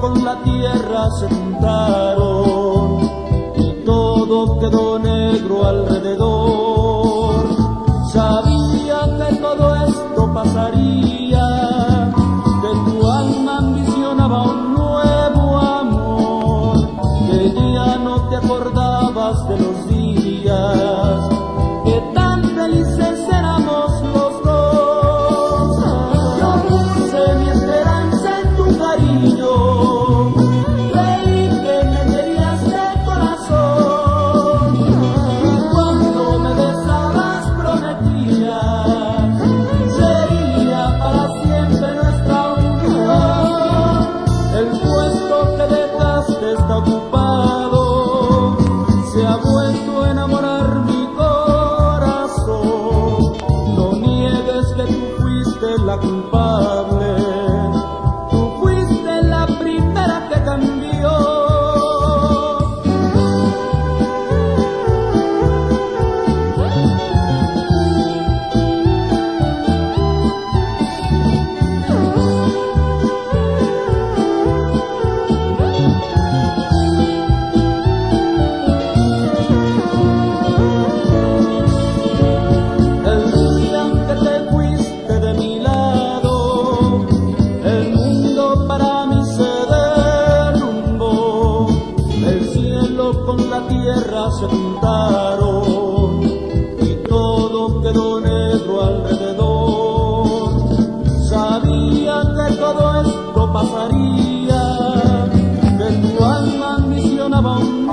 con la tierra se juntaron y todo quedó negro alrededor. Sabía que todo esto pasaría, que tu alma ambicionaba un nuevo amor, que ya no te acordabas de los días. Bye. y todo quedó negro alrededor. Sabía que todo esto pasaría, que tu alma ambicionaba un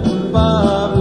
culpable.